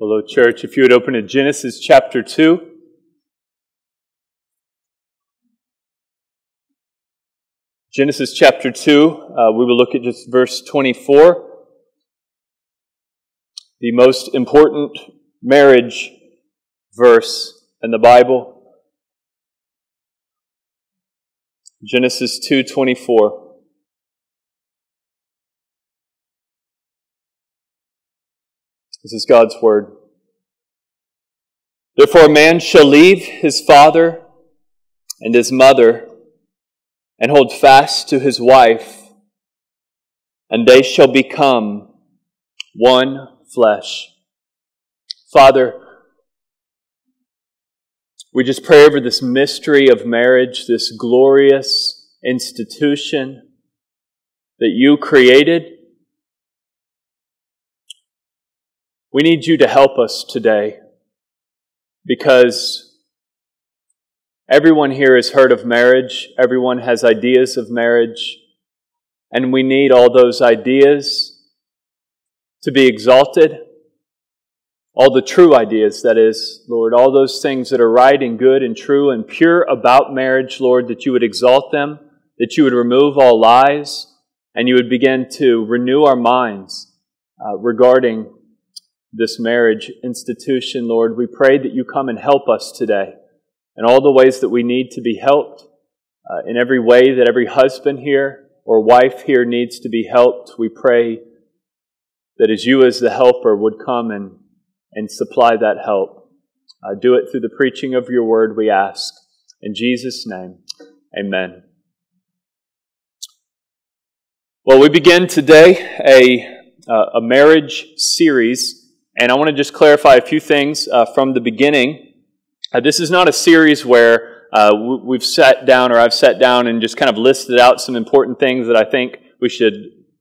Hello, church. If you would open to Genesis chapter 2. Genesis chapter 2, uh, we will look at just verse 24. The most important marriage verse in the Bible. Genesis 2:24 This is God's word. Therefore, a man shall leave his father and his mother and hold fast to his wife, and they shall become one flesh. Father, we just pray over this mystery of marriage, this glorious institution that you created We need you to help us today because everyone here has heard of marriage, everyone has ideas of marriage, and we need all those ideas to be exalted. All the true ideas, that is, Lord, all those things that are right and good and true and pure about marriage, Lord, that you would exalt them, that you would remove all lies, and you would begin to renew our minds uh, regarding this marriage institution, Lord. We pray that you come and help us today in all the ways that we need to be helped, uh, in every way that every husband here or wife here needs to be helped. We pray that as you, as the helper, would come and, and supply that help. Uh, do it through the preaching of your word, we ask. In Jesus' name, amen. Well, we begin today a, uh, a marriage series and I want to just clarify a few things uh, from the beginning. Uh, this is not a series where uh, we've sat down or I've sat down and just kind of listed out some important things that I think we should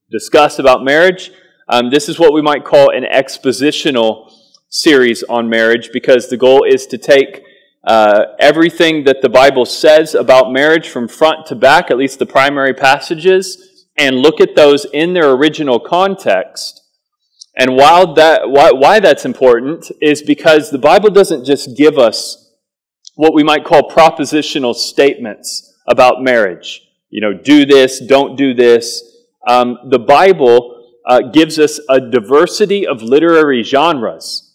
discuss about marriage. Um, this is what we might call an expositional series on marriage because the goal is to take uh, everything that the Bible says about marriage from front to back, at least the primary passages, and look at those in their original context and while that, why, why that's important is because the Bible doesn't just give us what we might call propositional statements about marriage. You know, do this, don't do this. Um, the Bible uh, gives us a diversity of literary genres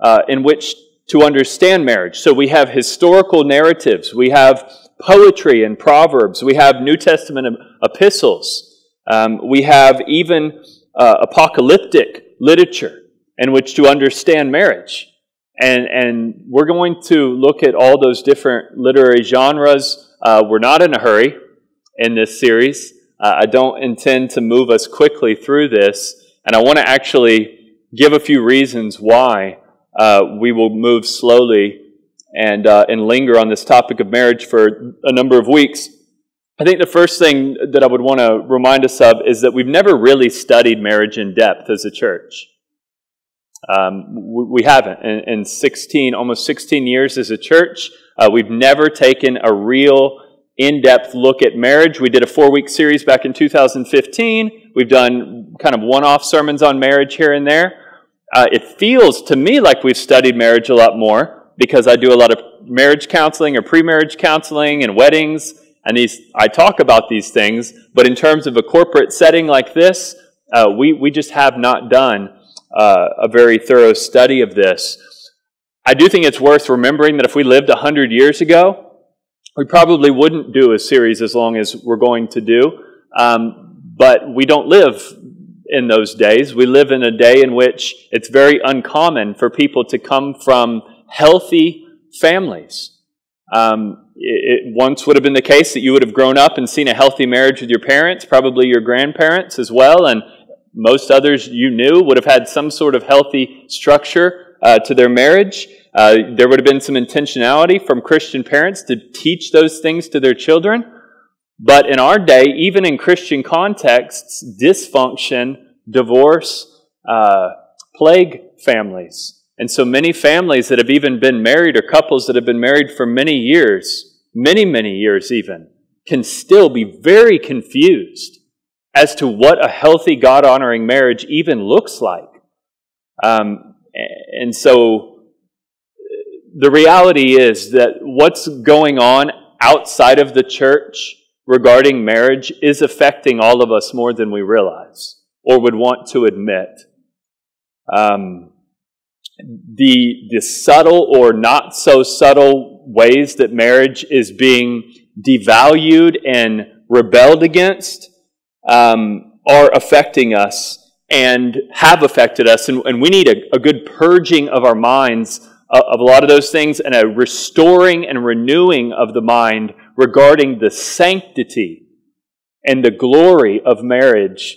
uh, in which to understand marriage. So we have historical narratives, we have poetry and proverbs, we have New Testament epistles, um, we have even uh, apocalyptic literature in which to understand marriage. And, and we're going to look at all those different literary genres. Uh, we're not in a hurry in this series. Uh, I don't intend to move us quickly through this. And I want to actually give a few reasons why uh, we will move slowly and, uh, and linger on this topic of marriage for a number of weeks. I think the first thing that I would want to remind us of is that we've never really studied marriage in depth as a church. Um, we haven't. In, in, 16, almost 16 years as a church, uh, we've never taken a real in depth look at marriage. We did a four week series back in 2015. We've done kind of one off sermons on marriage here and there. Uh, it feels to me like we've studied marriage a lot more because I do a lot of marriage counseling or pre marriage counseling and weddings and these, I talk about these things, but in terms of a corporate setting like this, uh, we, we just have not done uh, a very thorough study of this. I do think it's worth remembering that if we lived 100 years ago, we probably wouldn't do a series as long as we're going to do. Um, but we don't live in those days. We live in a day in which it's very uncommon for people to come from healthy families. Um, it once would have been the case that you would have grown up and seen a healthy marriage with your parents, probably your grandparents as well, and most others you knew would have had some sort of healthy structure uh, to their marriage. Uh, there would have been some intentionality from Christian parents to teach those things to their children. But in our day, even in Christian contexts, dysfunction, divorce, uh, plague families. And so many families that have even been married or couples that have been married for many years many, many years even, can still be very confused as to what a healthy, God honoring marriage even looks like. Um, and so the reality is that what's going on outside of the church regarding marriage is affecting all of us more than we realize or would want to admit. Um, the, the subtle or not so subtle ways that marriage is being devalued and rebelled against um, are affecting us and have affected us. And, and we need a, a, good purging of our minds of, of a lot of those things and a restoring and renewing of the mind regarding the sanctity and the glory of marriage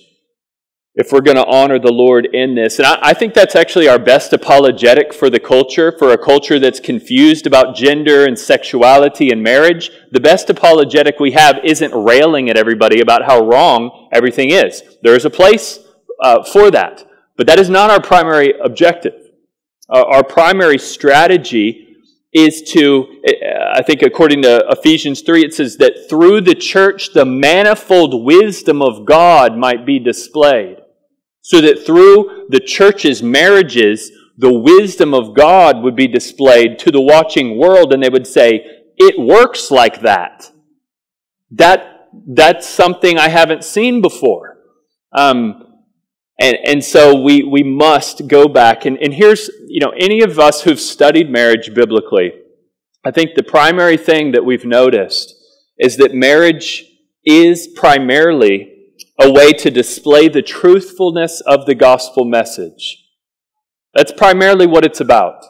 if we're going to honor the Lord in this. And I, I, think that's actually our best apologetic for the culture, for a culture that's confused about gender and sexuality and marriage. The best apologetic we have isn't railing at everybody about how wrong everything is. There is a place uh, for that, but that is not our primary objective. Uh, our primary strategy is to, I think according to Ephesians 3, it says that through the church the manifold wisdom of God might be displayed. So that through the church's marriages, the wisdom of God would be displayed to the watching world, and they would say, It works like that. That that's something I haven't seen before. Um, and, and so we, we must go back. And, and here's, you know, any of us who've studied marriage biblically, I think the primary thing that we've noticed is that marriage is primarily a way to display the truthfulness of the gospel message. That's primarily what it's about.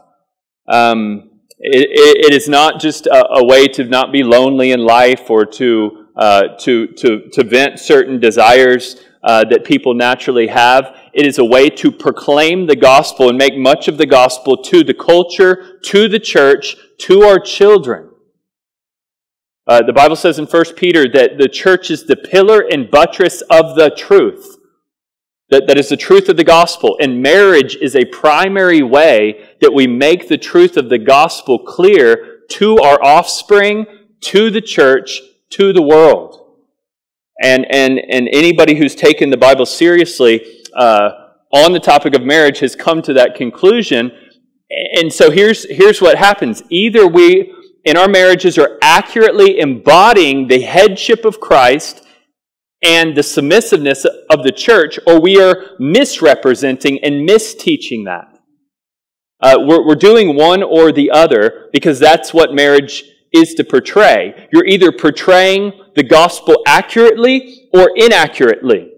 Um, it, it, it is not just a, a, way to not be lonely in life or to, uh, to, to, to vent certain desires uh, that people naturally have. It is a way to proclaim the gospel and make much of the gospel to the culture, to the church, to our children. Uh, the Bible says in 1 Peter that the church is the pillar and buttress of the truth. That, that is the truth of the gospel. And marriage is a primary way that we make the truth of the gospel clear to our offspring, to the church, to the world. And, and, and anybody who's taken the Bible seriously uh, on the topic of marriage has come to that conclusion. And so here's, here's what happens. Either we, in our marriages, are accurately embodying the headship of Christ and the submissiveness of the church, or we are misrepresenting and misteaching that. Uh, we're, we're doing one or the other because that's what marriage is to portray. You're either portraying the gospel accurately or inaccurately.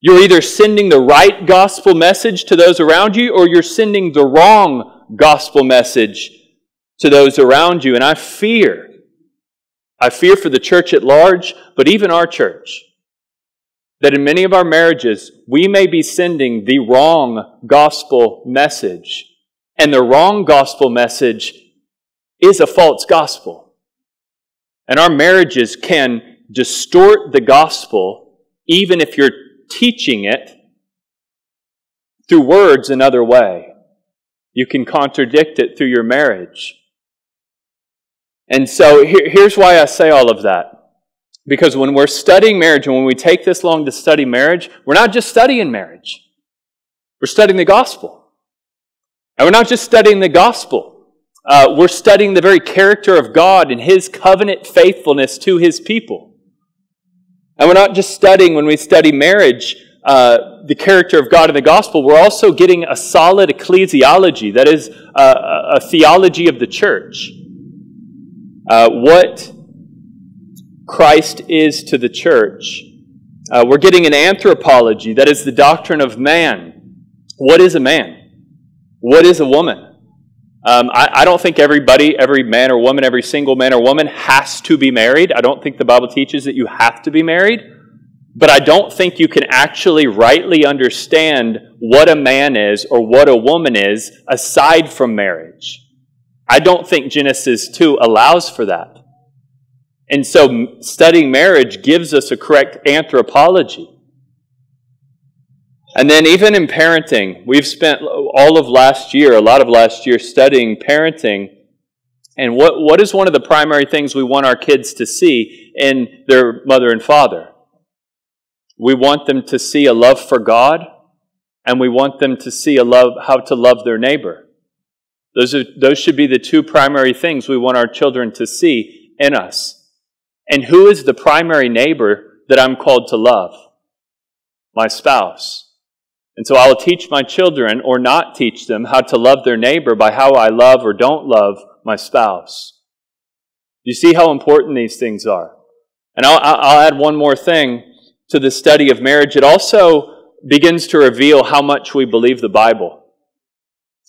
You're either sending the right gospel message to those around you or you're sending the wrong gospel message to those around you. And I fear, I fear for the church at large, but even our church, that in many of our marriages, we may be sending the wrong gospel message. And the wrong gospel message is a false gospel. And our marriages can distort the gospel even if you're teaching it through words another way. You can contradict it through your marriage. And so here, here's why I say all of that. Because when we're studying marriage and when we take this long to study marriage, we're not just studying marriage. We're studying the gospel. And we're not just studying the gospel uh, we're studying the very character of God and His covenant faithfulness to His people. And we're not just studying, when we study marriage, uh, the character of God in the gospel, we're also getting a solid ecclesiology, that is, uh, a theology of the church. Uh, what Christ is to the church. Uh, we're getting an anthropology, that is the doctrine of man. What is a man? What is a woman? Um, I, I, don't think everybody, every man or woman, every single man or woman has to be married. I don't think the Bible teaches that you have to be married. But I don't think you can actually rightly understand what a man is or what a woman is aside from marriage. I don't think Genesis 2 allows for that. And so studying marriage gives us a correct anthropology. And then, even in parenting, we've spent all of last year, a lot of last year, studying parenting. And what, what is one of the primary things we want our kids to see in their mother and father? We want them to see a love for God and we want them to see a love, how to love their neighbor. Those, are, those should be the two primary things we want our children to see in us. And who is the primary neighbor that I'm called to love? My spouse. And so I'll teach my children or not teach them how to love their neighbor by how I love or don't love my spouse. You see how important these things are. And I'll, I'll add one more thing to the study of marriage. It also begins to reveal how much we believe the Bible.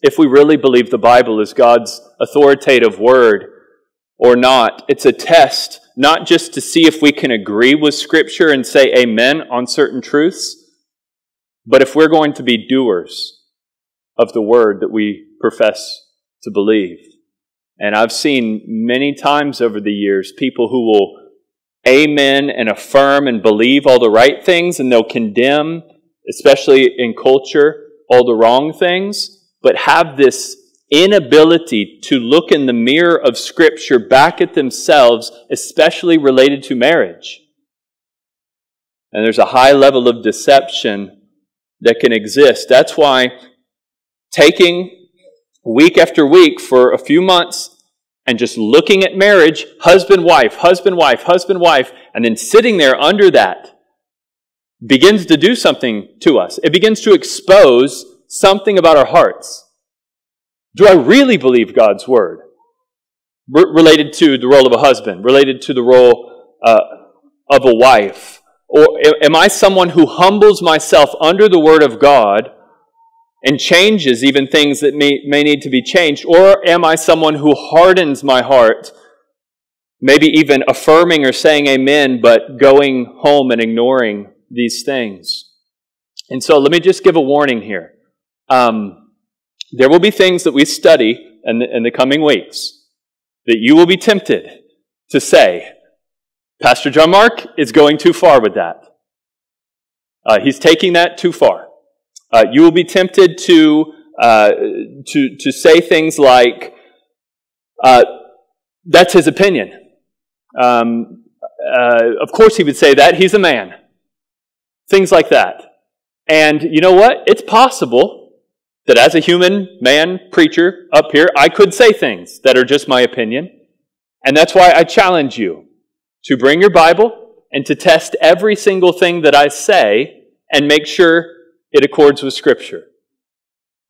If we really believe the Bible is God's authoritative word or not, it's a test not just to see if we can agree with Scripture and say amen on certain truths, but if we're going to be doers of the word that we profess to believe. And I've seen many times over the years people who will amen and affirm and believe all the right things, and they'll condemn, especially in culture, all the wrong things, but have this inability to look in the mirror of Scripture back at themselves, especially related to marriage. And there's a high level of deception that can exist. That's why taking week after week for a few months and just looking at marriage, husband, wife, husband, wife, husband, wife, and then sitting there under that begins to do something to us. It begins to expose something about our hearts. Do I really believe God's word? R- related to the role of a husband, related to the role uh, of a wife? Or am I someone who humbles myself under the word of God and changes even things that may, may need to be changed? Or am I someone who hardens my heart, maybe even affirming or saying amen, but going home and ignoring these things? And so let me just give a warning here. Um, there will be things that we study in the, in the coming weeks that you will be tempted to say, Pastor John Mark is going too far with that. Uh, he's taking that too far. Uh, you will be tempted to, uh, to, to say things like, uh, that's his opinion. Um, uh, of course, he would say that. He's a man. Things like that. And you know what? It's possible that as a human man preacher up here, I could say things that are just my opinion. And that's why I challenge you to bring your Bible and to test every single thing that I say and make sure it accords with Scripture.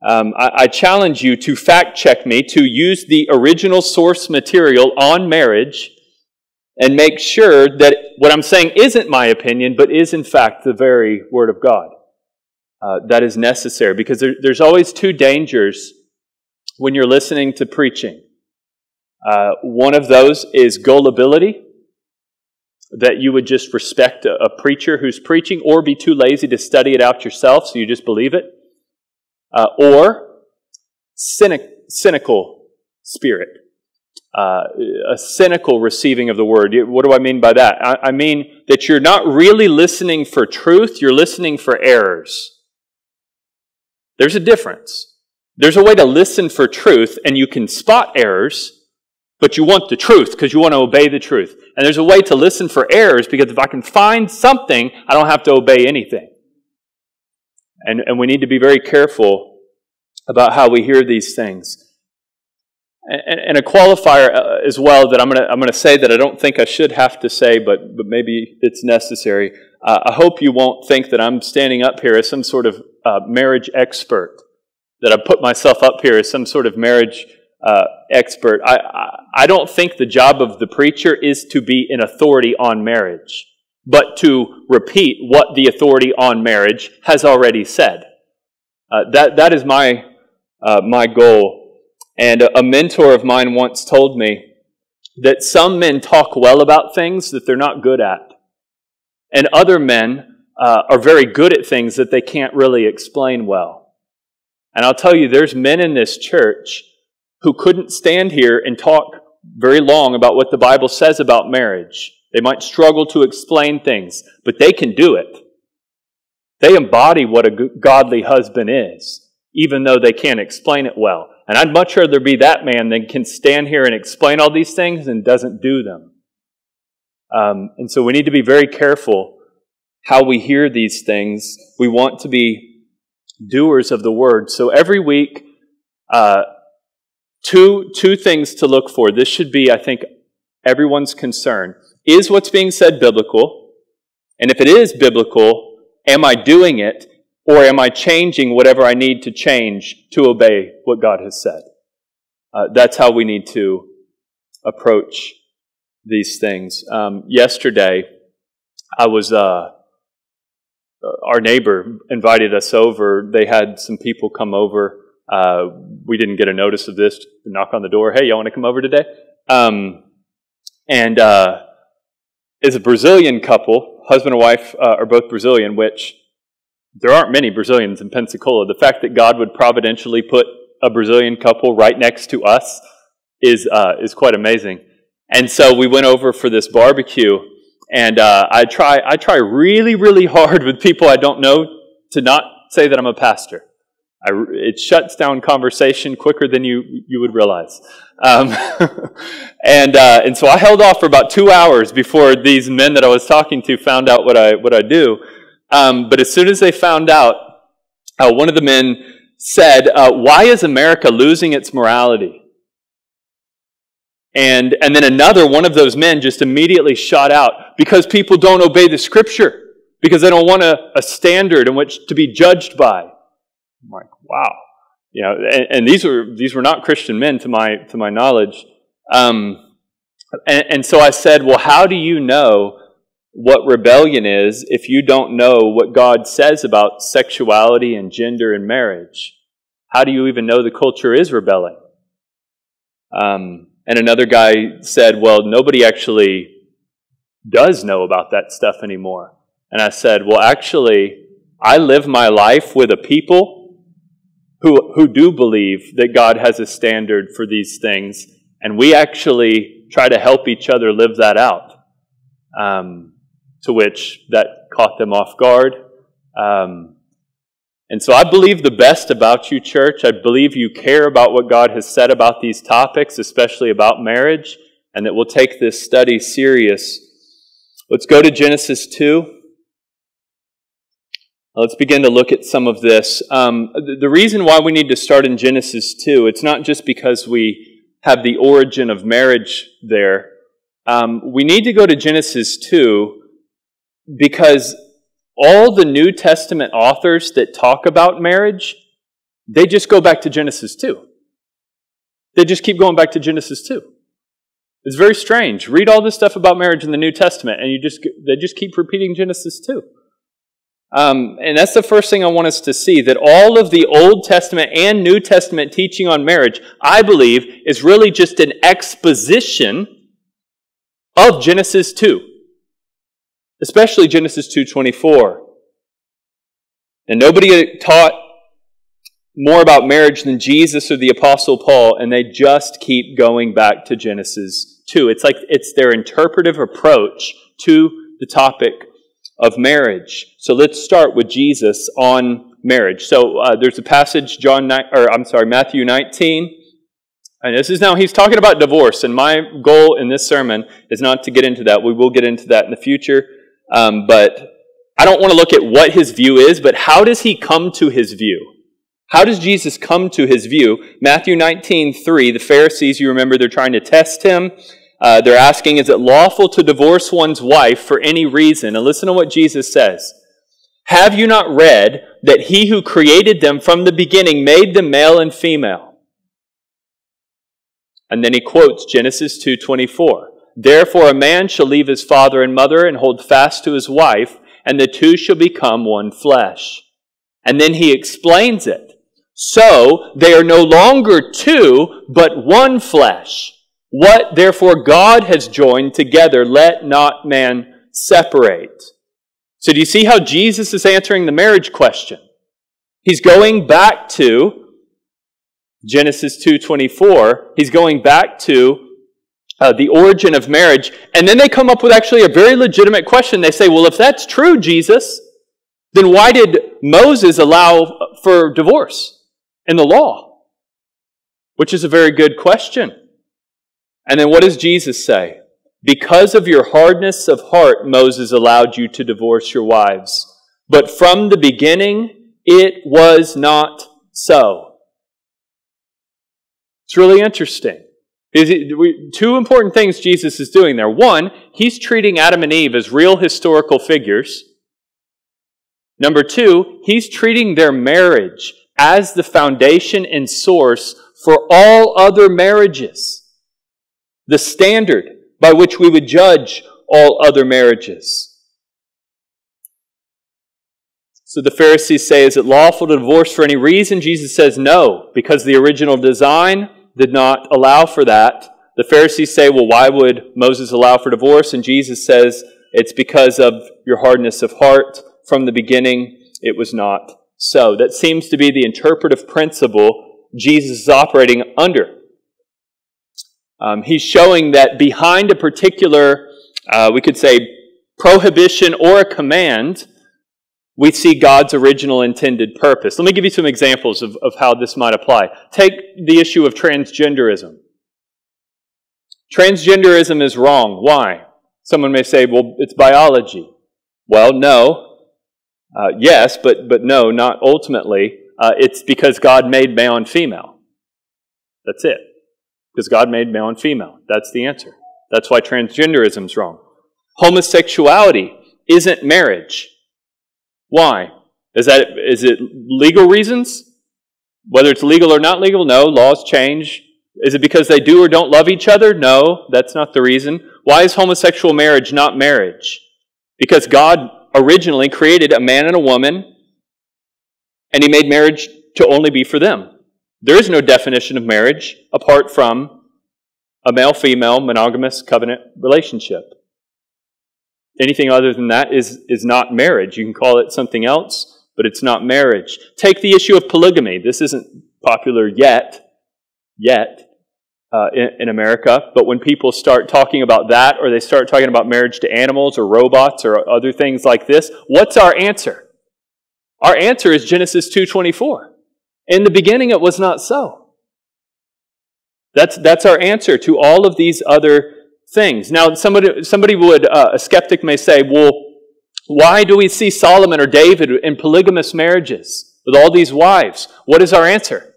Um, I, I challenge you to fact check me, to use the original source material on marriage and make sure that what I'm saying isn't my opinion, but is in fact the very Word of God. Uh, that is necessary because there, there's always two dangers when you're listening to preaching. Uh, one of those is gullibility, that you would just respect a, a, preacher who's preaching or be too lazy to study it out yourself so you just believe it. Uh, or cynic, cynical spirit. Uh, a cynical receiving of the word. What do I mean by that? I, I mean that you're not really listening for truth, you're listening for errors. There's a difference. There's a way to listen for truth, and you can spot errors, but you want the truth because you want to obey the truth. And there's a way to listen for errors because if I can find something, I don't have to obey anything. And, and we need to be very careful about how we hear these things. And, and a qualifier uh, as well that I'm going to I'm going to say that I don't think I should have to say, but, but maybe it's necessary. Uh, I hope you won't think that I'm standing up here as some sort of uh, marriage expert, that I put myself up here as some sort of marriage uh, expert. I, I, I don't think the job of the preacher is to be an authority on marriage, but to repeat what the authority on marriage has already said. Uh, that, that is my, uh, my goal. And a, a mentor of mine once told me that some men talk well about things that they're not good at, and other men uh, are very good at things that they can't really explain well. And I'll tell you, there's men in this church who couldn't stand here and talk very long about what the Bible says about marriage. They might struggle to explain things, but they can do it. They embody what a godly husband is, even though they can't explain it well. And I'd much rather be that man than can stand here and explain all these things and doesn't do them. Um, and so we need to be very careful how we hear these things. We want to be doers of the word. So every week, uh, two, two things to look for. This should be, I think, everyone's concern. Is what's being said biblical? And if it is biblical, am I doing it? Or am I changing whatever I need to change to obey what God has said? Uh, that's how we need to approach these things. Um, yesterday, I was, uh, our neighbor invited us over. They had some people come over. Uh, we didn't get a notice of this. Knock on the door. Hey, y'all want to come over today? Um, and uh, is a Brazilian couple. Husband and wife uh, are both Brazilian, which there aren't many Brazilians in Pensacola. The fact that God would providentially put a Brazilian couple right next to us is uh, is quite amazing. And so we went over for this barbecue, and uh, I try I try really really hard with people I don't know to not say that I'm a pastor. I, it shuts down conversation quicker than you you would realize. Um, and uh, and so I held off for about two hours before these men that I was talking to found out what I what I do. Um, but as soon as they found out, uh, one of the men said, uh, "Why is America losing its morality?" And, and then another one of those men just immediately shot out because people don't obey the scripture, because they don't want a, a standard in which to be judged by. I'm like, wow. You know, and, and these were these were not Christian men to my to my knowledge. Um, and, and so I said, well, how do you know what rebellion is if you don't know what God says about sexuality and gender and marriage? How do you even know the culture is rebelling? Um, and another guy said, Well, nobody actually does know about that stuff anymore. And I said, Well, actually, I live my life with a people who, who do believe that God has a standard for these things, and we actually try to help each other live that out. Um, to which that caught them off guard. Um, and so I believe the best about you, church. I believe you care about what God has said about these topics, especially about marriage, and that we'll take this study serious. Let's go to Genesis 2. Let's begin to look at some of this. Um, the reason why we need to start in Genesis 2, it's not just because we have the origin of marriage there. Um, we need to go to Genesis 2 because all the New Testament authors that talk about marriage, they just go back to Genesis 2. They just keep going back to Genesis 2. It's very strange. Read all this stuff about marriage in the New Testament, and you just they just keep repeating Genesis 2. Um, and that's the first thing I want us to see that all of the Old Testament and New Testament teaching on marriage, I believe, is really just an exposition of Genesis 2 especially Genesis 2:24. And nobody taught more about marriage than Jesus or the apostle Paul and they just keep going back to Genesis 2. It's like it's their interpretive approach to the topic of marriage. So let's start with Jesus on marriage. So uh, there's a passage John 9, or I'm sorry Matthew 19 and this is now, he's talking about divorce, and my goal in this sermon is not to get into that. We will get into that in the future. Um, but I don't want to look at what his view is, but how does he come to his view? How does Jesus come to his view? Matthew 19, 3, the Pharisees, you remember, they're trying to test him. Uh, they're asking, is it lawful to divorce one's wife for any reason? And listen to what Jesus says. Have you not read that he who created them from the beginning made them male and female? And then he quotes Genesis 2:24. Therefore, a man shall leave his father and mother and hold fast to his wife, and the two shall become one flesh. And then he explains it. So they are no longer two, but one flesh. What therefore God has joined together, let not man separate. So do you see how Jesus is answering the marriage question? He's going back to Genesis 2:24. He's going back to uh, the origin of marriage. And then they come up with actually a very legitimate question. They say, well, if that's true, Jesus, then why did Moses allow for divorce in the law? Which is a very good question. And then what does Jesus say? Because of your hardness of heart, Moses allowed you to divorce your wives. But from the beginning, it was not so. It's really interesting. Two important things Jesus is doing there. One, he's treating Adam and Eve as real historical figures. Number two, he's treating their marriage as the foundation and source for all other marriages, the standard by which we would judge all other marriages. So the Pharisees say, Is it lawful to divorce for any reason? Jesus says, No, because the original design did not allow for that. The Pharisees say, Well, why would Moses allow for divorce? And Jesus says, It's because of your hardness of heart. From the beginning, it was not so. That seems to be the interpretive principle Jesus is operating under. Um, he's showing that behind a particular, uh, we could say, prohibition or a command, we see God's original intended purpose. Let me give you some examples of, of how this might apply. Take the issue of transgenderism. Transgenderism is wrong. Why? Someone may say, well, it's biology. Well, no. Uh, yes, but, but no, not ultimately. Uh, it's because God made male and female. That's it. Because God made male and female. That's the answer. That's why transgenderism is wrong. Homosexuality isn't marriage. Why? Is that is it legal reasons? Whether it's legal or not legal? No, laws change. Is it because they do or don't love each other? No, that's not the reason. Why is homosexual marriage not marriage? Because God originally created a man and a woman, and He made marriage to only be for them. There is no definition of marriage apart from a male female monogamous covenant relationship. Anything other than that is, is not marriage. You can call it something else, but it's not marriage. Take the issue of polygamy. This isn't popular yet, yet, uh, in, in America, but when people start talking about that or they start talking about marriage to animals or robots or other things like this, what's our answer? Our answer is Genesis 2:24. In the beginning it was not so. That's, that's our answer to all of these other things. Now, somebody, somebody would, uh, a skeptic may say, well, why do we see Solomon or David in polygamous marriages with all these wives? What is our answer?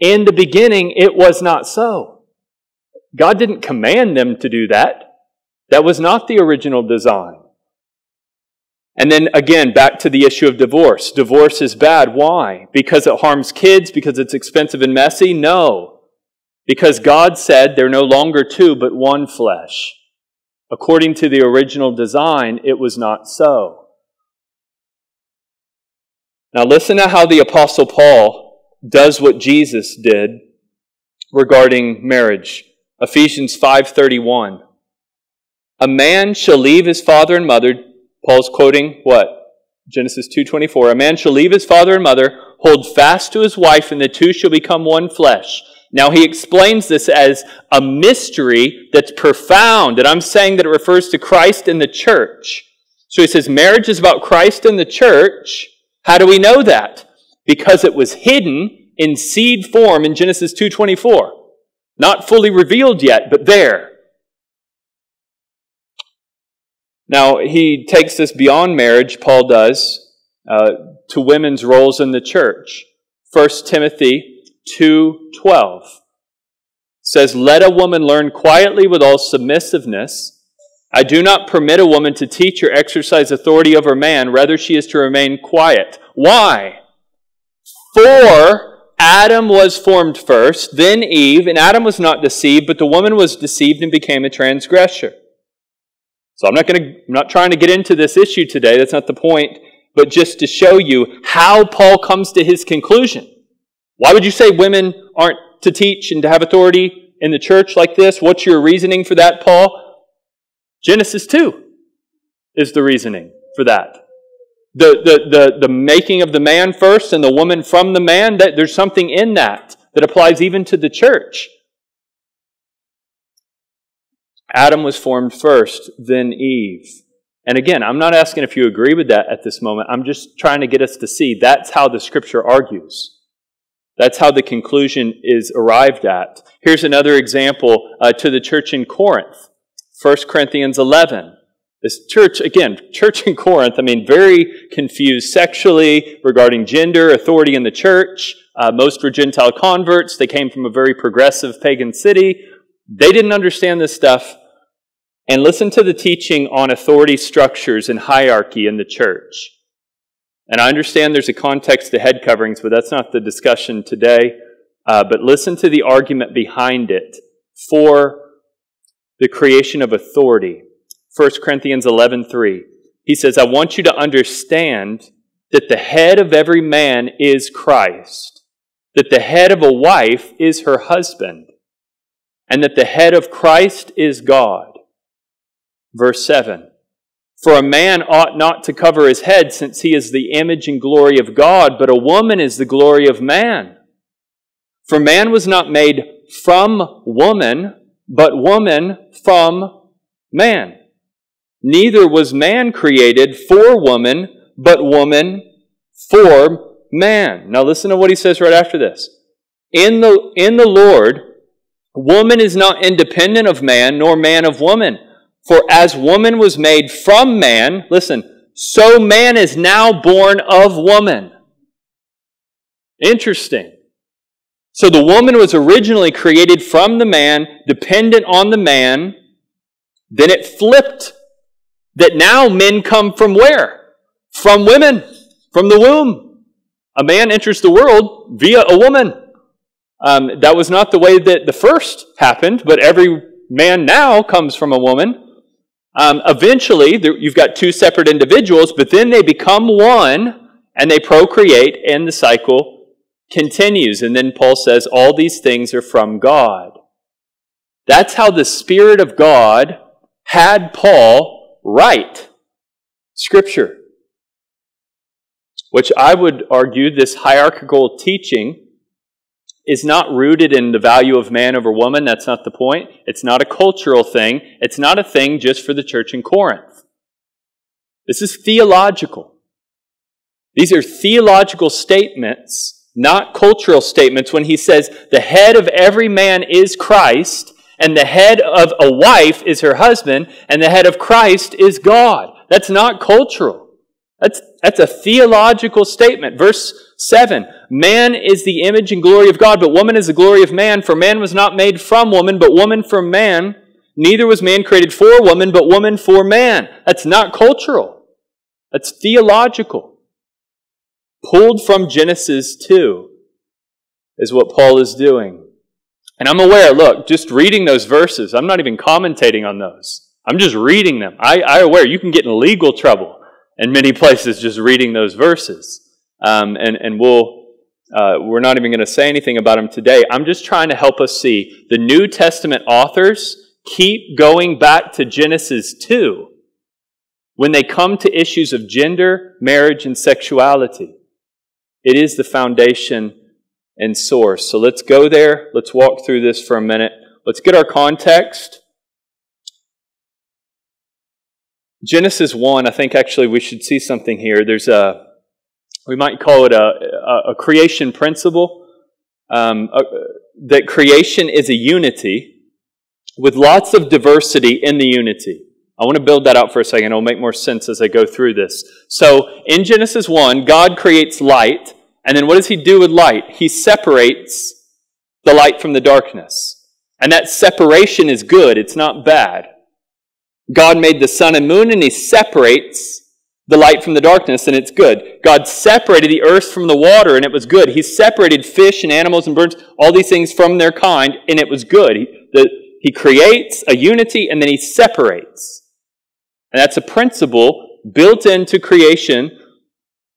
In the beginning, it was not so. God didn't command them to do that. That was not the original design. And then again, back to the issue of divorce. Divorce is bad. Why? Because it harms kids? Because it's expensive and messy? No. Because God said they're no longer two, but one flesh. According to the original design, it was not so. Now listen to how the Apostle Paul does what Jesus did regarding marriage. Ephesians 5:31. A man shall leave his father and mother. Paul's quoting what? Genesis 2:24. A man shall leave his father and mother, hold fast to his wife, and the two shall become one flesh. Now he explains this as a mystery that's profound, and I'm saying that it refers to Christ and the church. So he says marriage is about Christ and the church. How do we know that? Because it was hidden in seed form in Genesis 2:24. Not fully revealed yet, but there. Now, he takes this beyond marriage, Paul does, uh, to women's roles in the church. 1 Timothy 2.12 says, Let a woman learn quietly with all submissiveness. I do not permit a woman to teach or exercise authority over man. Rather, she is to remain quiet. Why? For Adam was formed first, then Eve, and Adam was not deceived, but the woman was deceived and became a transgressor. So I'm not going to, I'm not trying to get into this issue today. That's not the point. But just to show you how Paul comes to his conclusion. Why would you say women aren't to teach and to have authority in the church like this? What's your reasoning for that, Paul? Genesis 2 is the reasoning for that the, the, the, the making of the man first and the woman from the man, that there's something in that that applies even to the church. Adam was formed first, then Eve. And again, I'm not asking if you agree with that at this moment. I'm just trying to get us to see that's how the scripture argues. That's how the conclusion is arrived at. Here's another example uh, to the church in Corinth 1 Corinthians 11. This church, again, church in Corinth, I mean, very confused sexually regarding gender, authority in the church. Uh, most were Gentile converts. They came from a very progressive pagan city. They didn't understand this stuff. And listen to the teaching on authority structures and hierarchy in the church. And I understand there's a context to head coverings, but that's not the discussion today. Uh, but listen to the argument behind it for the creation of authority. 1 Corinthians 11:3. He says, "I want you to understand that the head of every man is Christ, that the head of a wife is her husband, and that the head of Christ is God." Verse 7. For a man ought not to cover his head, since he is the image and glory of God, but a woman is the glory of man. For man was not made from woman, but woman from man. Neither was man created for woman, but woman for man. Now listen to what he says right after this. In the, in the Lord, woman is not independent of man, nor man of woman. For as woman was made from man, listen, so man is now born of woman. Interesting. So the woman was originally created from the man, dependent on the man. Then it flipped that now men come from where? From women, from the womb. A man enters the world via a woman. Um, that was not the way that the first happened, but every man now comes from a woman. Um, eventually, you've got two separate individuals, but then they become one and they procreate, and the cycle continues. And then Paul says, All these things are from God. That's how the Spirit of God had Paul write Scripture. Which I would argue this hierarchical teaching is not rooted in the value of man over woman. That's not the point. It's not a cultural thing. It's not a thing just for the church in Corinth. This is theological. These are theological statements, not cultural statements, when he says the head of every man is Christ and the head of a wife is her husband, and the head of Christ is God. That's not cultural. That's, that's a theological statement. Verse 7 Man is the image and glory of God, but woman is the glory of man. For man was not made from woman, but woman from man. Neither was man created for woman, but woman for man. That's not cultural. That's theological. Pulled from Genesis 2 is what Paul is doing. And I'm aware, look, just reading those verses, I'm not even commentating on those. I'm just reading them. I, I aware you can get in legal trouble in many places just reading those verses. Um, and, and we'll, uh, we're not even going to say anything about them today. I'm just trying to help us see the New Testament authors keep going back to Genesis 2 when they come to issues of gender, marriage, and sexuality. It is the foundation and source. So let's go there. Let's walk through this for a minute. Let's get our context. Genesis 1, I think actually we should see something here. There's a, we might call it a, a, a creation principle, um, a, that creation is a unity with lots of diversity in the unity. I want to build that out for a second. It'll make more sense as I go through this. So in Genesis 1, God creates light and then what does he do with light? He separates the light from the darkness. And that separation is good, it's not bad. God made the sun and moon and he separates the light from the darkness and it's good. God separated the earth from the water and it was good. He separated fish and animals and birds, all these things from their kind, and it was good. He, the, he creates a unity and then he separates. And that's a principle built into creation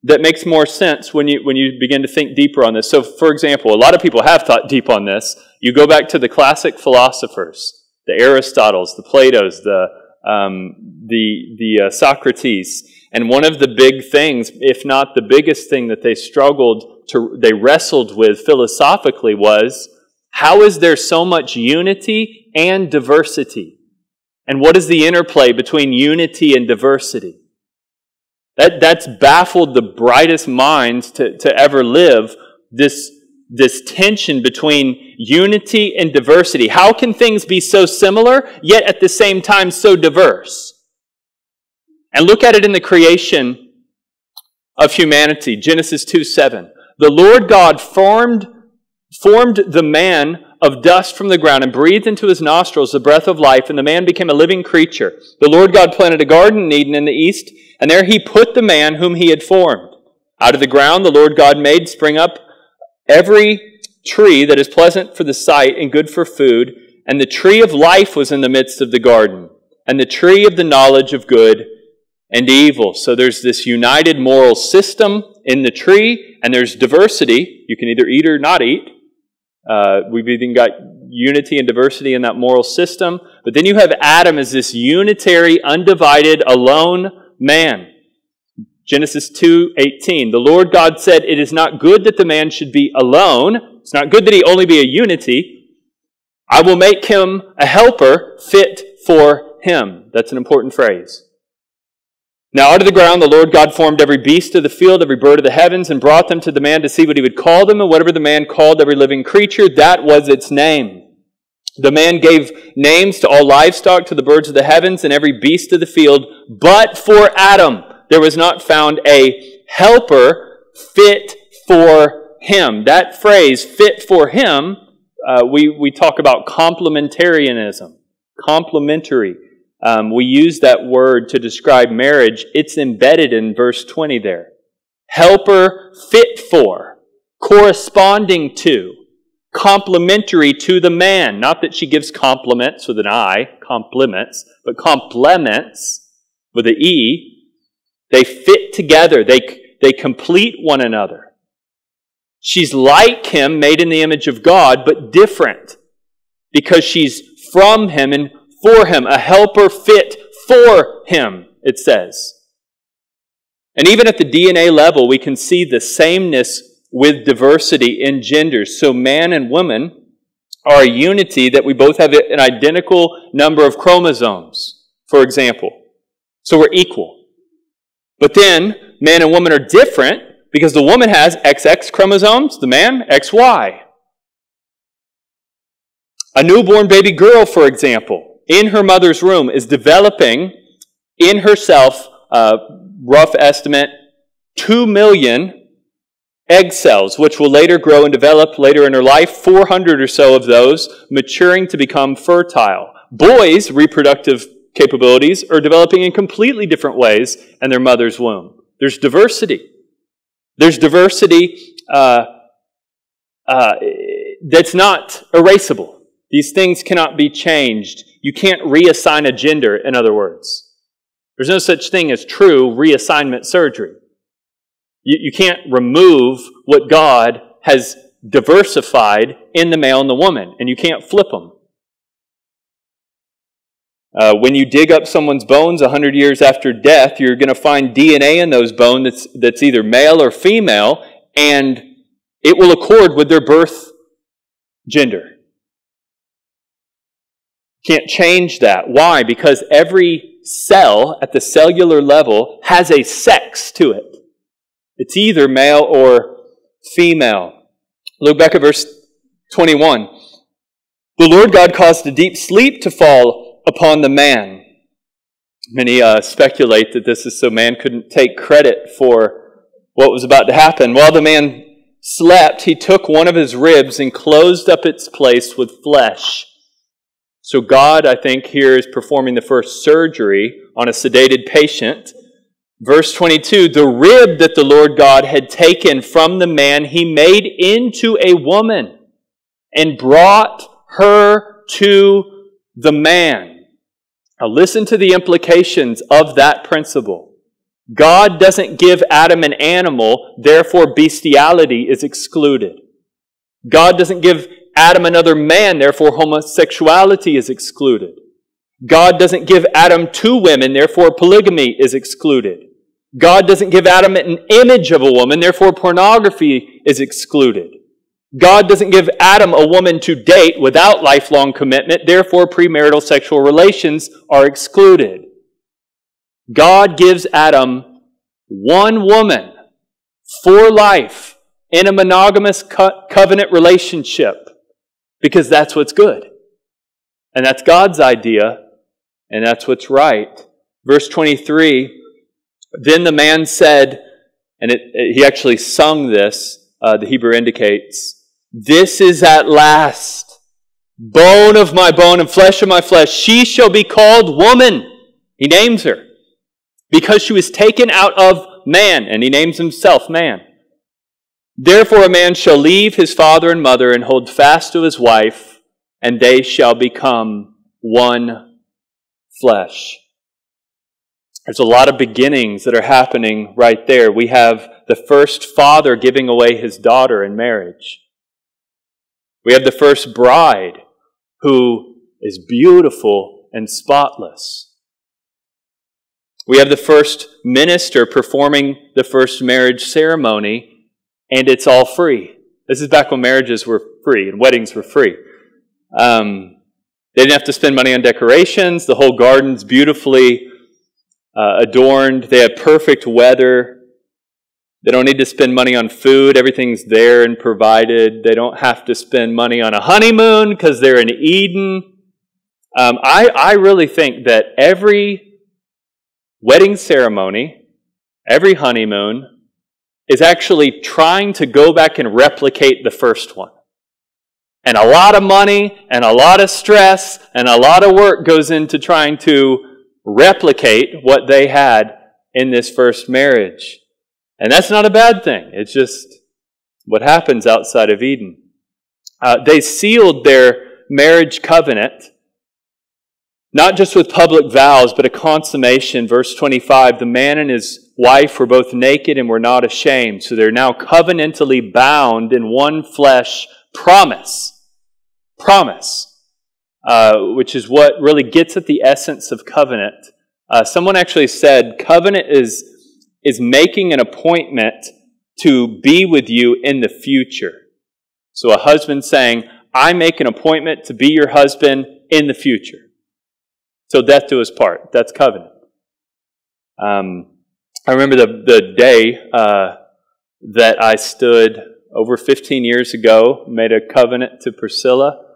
that makes more sense when you, when you begin to think deeper on this. So, for example, a lot of people have thought deep on this. You go back to the classic philosophers, the Aristotles, the Platos, the, um, the, the uh, Socrates. And one of the big things, if not the biggest thing that they struggled to, they wrestled with philosophically was, how is there so much unity and diversity? And what is the interplay between unity and diversity? That, that's baffled the brightest minds to, to ever live this, this tension between unity and diversity. How can things be so similar, yet at the same time so diverse? And look at it in the creation of humanity. Genesis 2 7. The Lord God formed, formed the man of dust from the ground and breathed into his nostrils the breath of life, and the man became a living creature. The Lord God planted a garden in Eden in the east, and there he put the man whom he had formed. Out of the ground the Lord God made spring up every tree that is pleasant for the sight and good for food, and the tree of life was in the midst of the garden, and the tree of the knowledge of good and evil. So there's this united moral system in the tree, and there's diversity. You can either eat or not eat. Uh, we've even got unity and diversity in that moral system. But then you have Adam as this unitary, undivided, alone man. Genesis 2:18 The Lord God said, "It is not good that the man should be alone. It's not good that he only be a unity. I will make him a helper fit for him." That's an important phrase. Now out of the ground the Lord God formed every beast of the field, every bird of the heavens, and brought them to the man to see what he would call them, and whatever the man called every living creature, that was its name. The man gave names to all livestock, to the birds of the heavens, and every beast of the field, but for Adam there was not found a helper fit for him. That phrase, fit for him, uh, we, we talk about complementarianism, complementary. Um, we use that word to describe marriage. It's embedded in verse 20 there. Helper fit for, corresponding to, complementary to the man. Not that she gives compliments with an I, compliments, but complements with an E. They fit together. They, they complete one another. She's like him, made in the image of God, but different because she's from him and for him, a helper fit for him, it says. And even at the DNA level, we can see the sameness with diversity in genders. So man and woman are a unity that we both have an identical number of chromosomes, for example. So we're equal. But then man and woman are different because the woman has XX chromosomes, the man XY. A newborn baby girl, for example, in her mother's room is developing in herself, uh, rough estimate, 2 million egg cells, which will later grow and develop later in her life, 400 or so of those maturing to become fertile. Boys' reproductive capabilities are developing in completely different ways in their mother's womb. There's diversity. There's diversity uh, uh, that's not erasable. These things cannot be changed you can't reassign a gender, in other words. There's no such thing as true reassignment surgery. You, you can't remove what God has diversified in the male and the woman, and you can't flip them. Uh, when you dig up someone's bones 100 years after death, you're going to find DNA in those bones that's, that's either male or female, and it will accord with their birth gender. Can't change that. Why? Because every cell at the cellular level has a sex to it. It's either male or female. Look back at verse 21. The Lord God caused a deep sleep to fall upon the man. Many uh, speculate that this is so man couldn't take credit for what was about to happen. While the man slept, he took one of his ribs and closed up its place with flesh. So God, I think, here is performing the first surgery on a sedated patient. Verse 22 The rib that the Lord God had taken from the man, he made into a woman and brought her to the man. Now, listen to the implications of that principle. God doesn't give Adam an animal, therefore, bestiality is excluded. God doesn't give Adam another man, therefore homosexuality is excluded. God doesn't give Adam two women, therefore polygamy is excluded. God doesn't give Adam an image of a woman, therefore pornography is excluded. God doesn't give Adam a woman to date without lifelong commitment, therefore premarital sexual relations are excluded. God gives Adam one woman for life in a monogamous co- covenant relationship because that's what's good. And that's God's idea, and that's what's right. Verse 23 Then the man said, and it, it, he actually sung this, uh, the Hebrew indicates, This is at last bone of my bone and flesh of my flesh. She shall be called woman. He names her because she was taken out of man, and he names himself man. Therefore, a man shall leave his father and mother and hold fast to his wife, and they shall become one flesh. There's a lot of beginnings that are happening right there. We have the first father giving away his daughter in marriage. We have the first bride who is beautiful and spotless. We have the first minister performing the first marriage ceremony and it's all free. This is back when marriages were free and weddings were free. Um, they didn't have to spend money on decorations. The whole garden's beautifully uh, adorned. They have perfect weather. They don't need to spend money on food. Everything's there and provided. They don't have to spend money on a honeymoon because they're in Eden. Um, I, I really think that every wedding ceremony, every honeymoon, is actually trying to go back and replicate the first one. And a lot of money and a lot of stress and a lot of work goes into trying to replicate what they had in this first marriage. And that's not a bad thing. It's just what happens outside of Eden. Uh, they sealed their marriage covenant not just with public vows, but a consummation. Verse 25 the man and his wife were both naked and were not ashamed. So they're now covenantally bound in one flesh promise. Promise. Uh, which is what really gets at the essence of covenant. Uh, someone actually said covenant is, is making an appointment to be with you in the future. So a husband saying, I make an appointment to be your husband in the future. So death to his part. That's covenant. Um, I remember the, the day uh, that I stood over 15 years ago, made a covenant to Priscilla,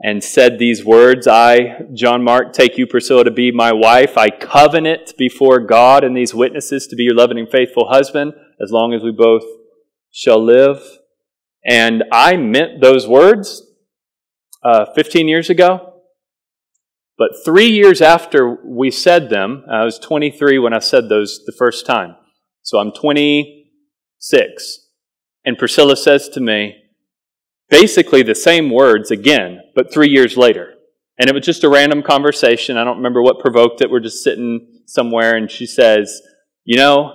and said these words I, John Mark, take you, Priscilla, to be my wife. I covenant before God and these witnesses to be your loving and faithful husband as long as we both shall live. And I meant those words uh, 15 years ago. But three years after we said them, I was 23 when I said those the first time. So I'm 26. And Priscilla says to me, basically the same words again, but three years later. And it was just a random conversation. I don't remember what provoked it. We're just sitting somewhere, and she says, You know,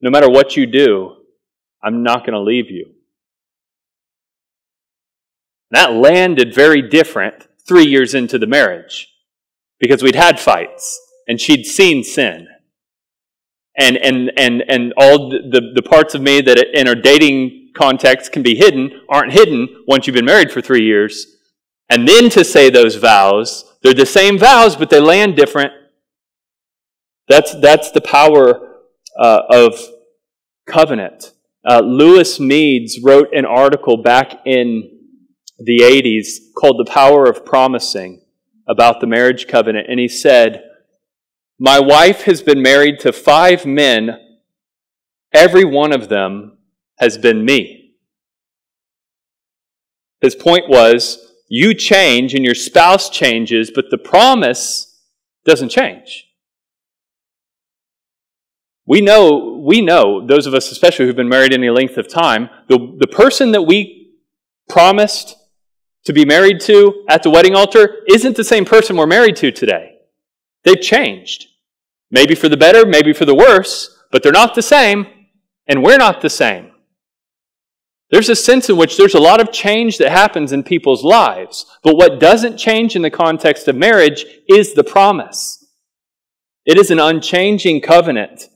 no matter what you do, I'm not going to leave you. That landed very different three years into the marriage because we'd had fights and she'd seen sin. And, and, and, and all the, the parts of me that in our dating context can be hidden aren't hidden once you've been married for three years. And then to say those vows, they're the same vows, but they land different. That's, that's the power uh, of covenant. Uh, Lewis Smedes wrote an article back in the 80s called The Power of Promising about the marriage covenant. And he said, My wife has been married to five men. Every one of them has been me. His point was, you change and your spouse changes, but the promise doesn't change. We know, we know, those of us especially who've been married any length of time, the, the person that we promised to be married to at the wedding altar isn't the same person we're married to today. They've changed. Maybe for the better, maybe for the worse, but they're not the same, and we're not the same. There's a sense in which there's a lot of change that happens in people's lives, but what doesn't change in the context of marriage is the promise. It is an unchanging covenant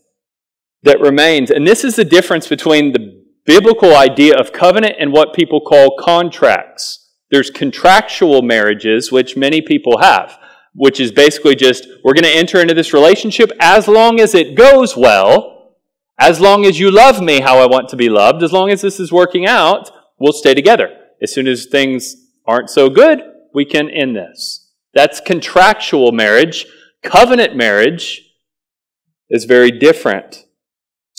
that remains. And this is the difference between the biblical idea of covenant and what people call contracts. There's contractual marriages, which many people have, which is basically just we're going to enter into this relationship as long as it goes well, as long as you love me how I want to be loved, as long as this is working out, we'll stay together. As soon as things aren't so good, we can end this. That's contractual marriage. Covenant marriage is very different.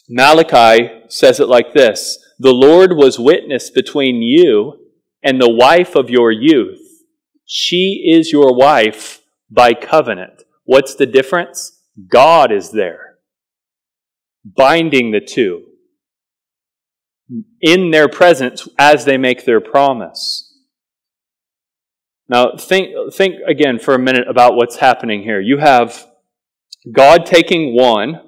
Malachi says it like this The Lord was witness between you and the wife of your youth. She is your wife by covenant. What's the difference? God is there, binding the two in their presence as they make their promise. Now, think, think again for a minute about what's happening here. You have God taking one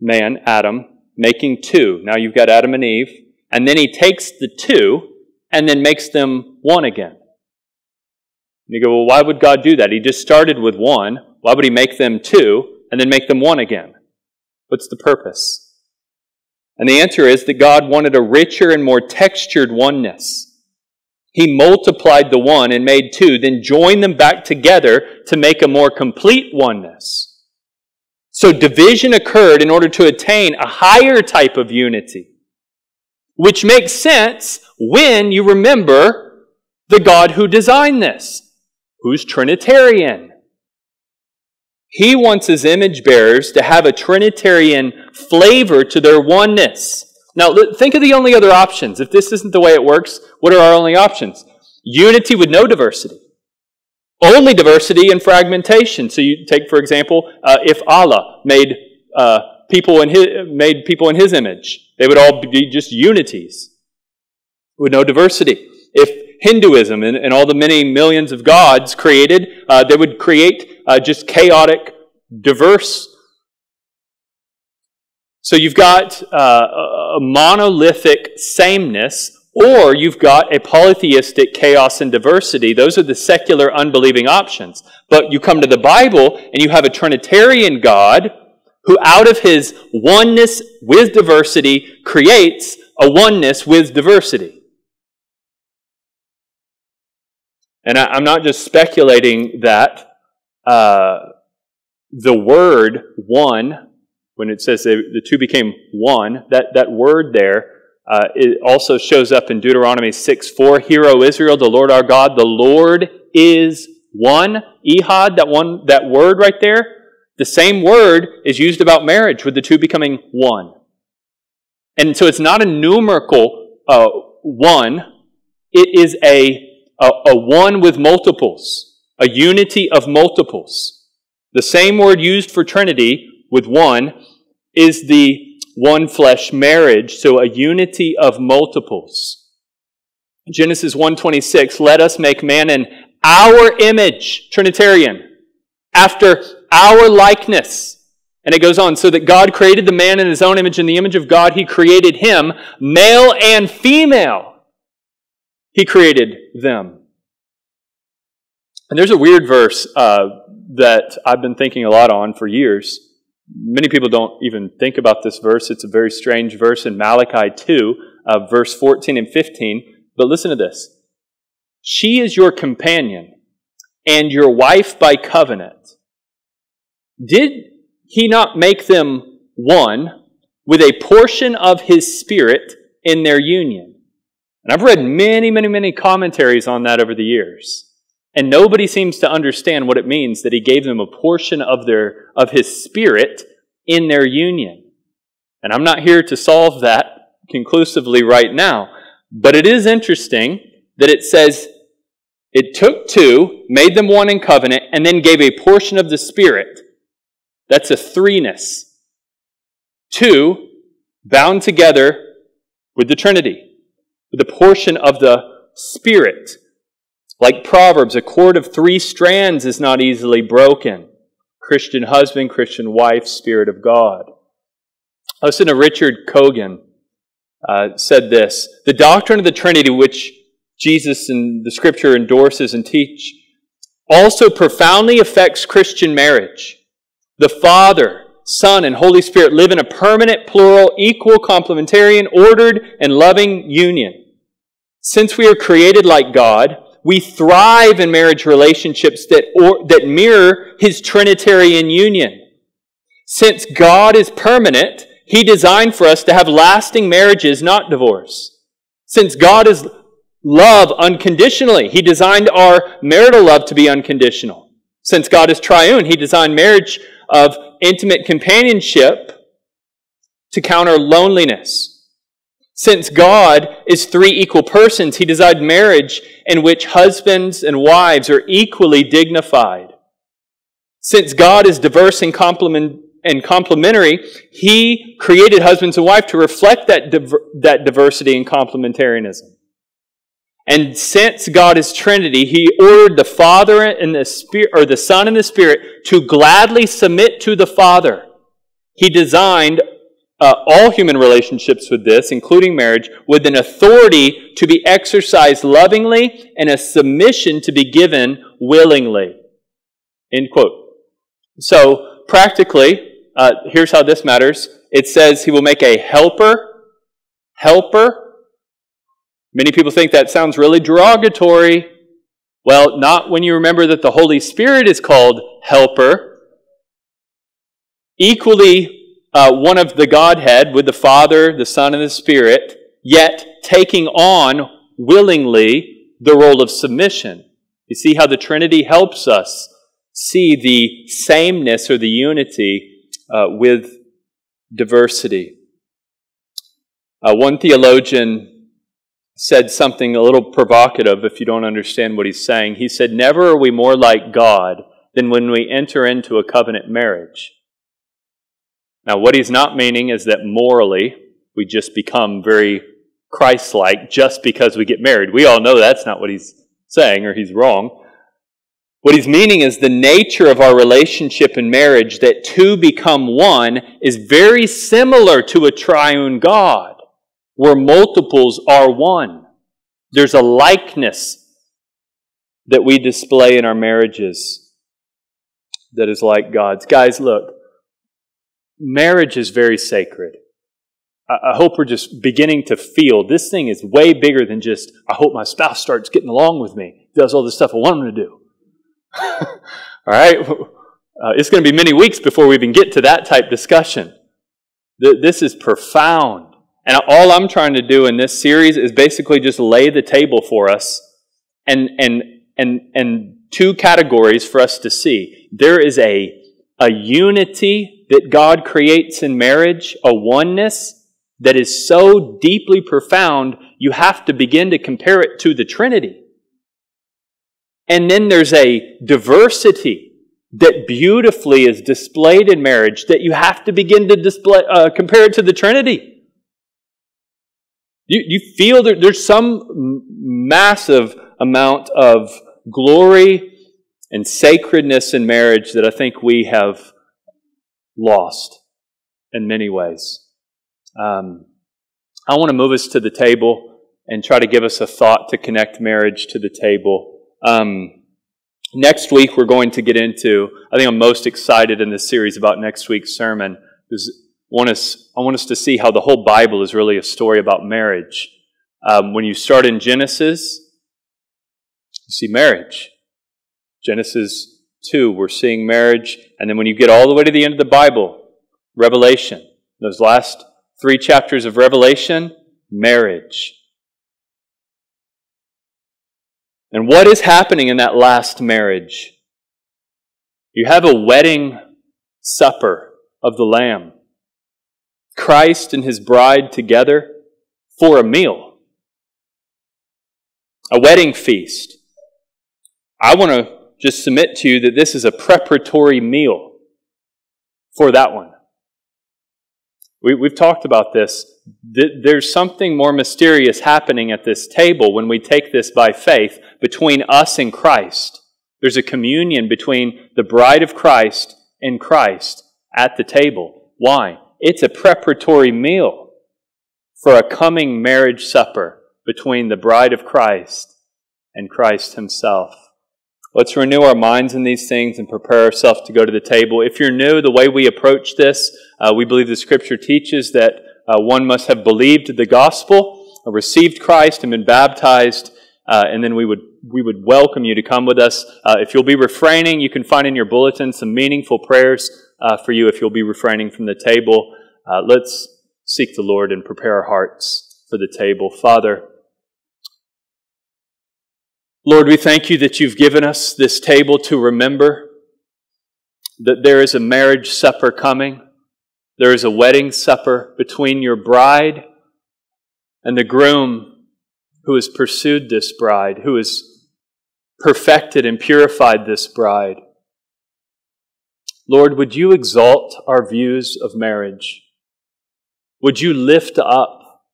man, Adam, making two. Now you've got Adam and Eve. And then he takes the two and then makes them one again. And you go, well, why would God do that? He just started with one. Why would he make them two and then make them one again? What's the purpose? And the answer is that God wanted a richer and more textured oneness. He multiplied the one and made two, then joined them back together to make a more complete oneness. So division occurred in order to attain a higher type of unity, which makes sense when you remember the God who designed this, who's Trinitarian. He wants his image bearers to have a Trinitarian flavor to their oneness. Now, think of the only other options. If this isn't the way it works, what are our only options? Unity with no diversity. Only diversity and fragmentation. So you take, for example, uh, if Allah made uh, people in his made people in His image, they would all be just unities with no diversity. If Hinduism and, and all the many millions of gods created, uh, they would create uh, just chaotic, diverse so you've got uh, a monolithic sameness, or you've got a polytheistic chaos and diversity. Those are the secular unbelieving options. But you come to the Bible and you have a Trinitarian God who, out of his oneness with diversity, creates a oneness with diversity. And I, am not just speculating that uh, the word one when it says they, the two became one, that, that word there uh, it also shows up in Deuteronomy 6 4. Hear, O Israel, the Lord our God, the Lord is one. Ehad, that one, that word right there, the same word is used about marriage with the two becoming one. And so it's not a numerical uh, one, it is a, a, a one with multiples, a unity of multiples. The same word used for Trinity with one is the one flesh marriage, so a unity of multiples. Genesis 1:26, let us make man in our image, Trinitarian, after our likeness. And it goes on, so that God created the man in his own image, in the image of God, he created him, male and female. He created them. And there's a weird verse uh, that I've been thinking a lot on for years. Many people don't even think about this verse. It's a very strange verse in Malachi 2, uh, verse 14 and 15. But listen to this She is your companion and your wife by covenant. Did he not make them one with a portion of his spirit in their union? And I've read many, many, many commentaries on that over the years. And nobody seems to understand what it means that he gave them a portion of their, of his spirit in their union. And I'm not here to solve that conclusively right now, but it is interesting that it says it took two, made them one in covenant, and then gave a portion of the spirit. That's a threeness. Two bound together with the Trinity, with a portion of the spirit. Like Proverbs, a cord of three strands is not easily broken. Christian husband, Christian wife, Spirit of God. Listen to Richard Cogan uh, said this The doctrine of the Trinity, which Jesus and the Scripture endorses and teach, also profoundly affects Christian marriage. The Father, Son, and Holy Spirit live in a permanent, plural, equal, complementarian, ordered, and loving union. Since we are created like God, we thrive in marriage relationships that, or, that mirror his Trinitarian union. Since God is permanent, he designed for us to have lasting marriages, not divorce. Since God is love unconditionally, he designed our marital love to be unconditional. Since God is triune, he designed marriage of intimate companionship to counter loneliness. Since God is three equal persons, He designed marriage in which husbands and wives are equally dignified. Since God is diverse and, complement, and complementary, He created husbands and wives to reflect that, diver, that diversity and complementarianism. And since God is Trinity, He ordered the Father and the Spirit, or the Son and the Spirit to gladly submit to the Father. He designed uh, all human relationships with this, including marriage, with an authority to be exercised lovingly and a submission to be given willingly. End quote. So, practically, uh, here's how this matters. It says he will make a helper, helper, Many people think that sounds really derogatory. Well, not when you remember that the Holy Spirit is called helper. Equally, uh, one of the Godhead with the Father, the Son, and the Spirit, yet taking on willingly the role of submission. You see how the Trinity helps us see the sameness or the unity uh, with diversity. Uh, one theologian said something a little provocative if you don't understand what he's saying. He said, Never are we more like God than when we enter into a covenant marriage. Now, what he's not meaning is that morally we just become very Christ like just because we get married. We all know that's not what he's saying, or he's wrong. What he's meaning is the nature of our relationship in marriage, that two become one, is very similar to a triune God where multiples are one. There's a likeness that we display in our marriages that is like God's. Guys, look, marriage is very sacred. I hope we're just beginning to feel this thing is way bigger than just, I hope my spouse starts getting along with me, does all the stuff I want him to do. all right? Uh, it's going to be many weeks before we even get to that type discussion. This is profound. And all I'm trying to do in this series is basically just lay the table for us and, and, and, and two categories for us to see. There is a, a unity that God creates in marriage, a oneness that is so deeply profound, you have to begin to compare it to the Trinity. And then there's a diversity that beautifully is displayed in marriage that you have to begin to display, uh, compare it to the Trinity. You, you feel that there's some massive amount of glory and sacredness in marriage that I think we have lost in many ways. Um, I want to move us to the table and try to give us a thought to connect marriage to the table. Um, next week, we're going to get into, I think I'm most excited in this series about next week's sermon, because want us, I want us to see how the whole Bible is really a story about marriage. Um, when you start in Genesis, you see marriage. Genesis 2, we're seeing marriage. And then when you get all the way to the end of the Bible, Revelation, those last three chapters of Revelation, marriage. And what is happening in that last marriage? You have a wedding supper of the Lamb. Christ and his bride together for a meal, a wedding feast. I want to just submit to you that this is a preparatory meal for that one. We, have talked about this. There's something more mysterious happening at this table when we take this by faith between us and Christ. There's a communion between the bride of Christ and Christ at the table. Why? It's a preparatory meal for a coming marriage supper between the bride of Christ and Christ Himself. Let's renew our minds in these things and prepare ourselves to go to the table. If you're new, the way we approach this, uh, we believe the Scripture teaches that uh, one must have believed the gospel, received Christ, and been baptized, uh, and then we would we would welcome you to come with us. Uh, if you'll be refraining, you can find in your bulletin some meaningful prayers uh, for you if you'll be refraining from the table. Uh, let's seek the Lord and prepare our hearts for the table. Father, Lord, we thank you that you've given us this table to remember that there is a marriage supper coming. There is a wedding supper between your bride and the groom who has pursued this bride, who has perfected and purified this bride. Lord, would you exalt our views of marriage? Would you lift up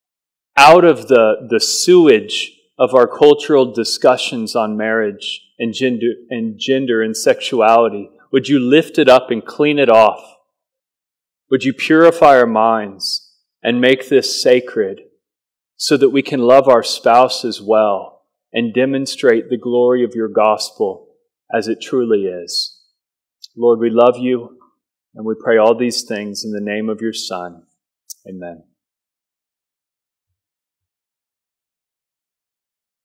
out of the, the sewage of our cultural discussions on marriage and gender, and gender and sexuality? Would you lift it up and clean it off? Would you purify our minds and make this sacred so that we can love our spouse as well and demonstrate the glory of your gospel as it truly is? Lord, we love you and we pray all these things in the name of your Son. Amen.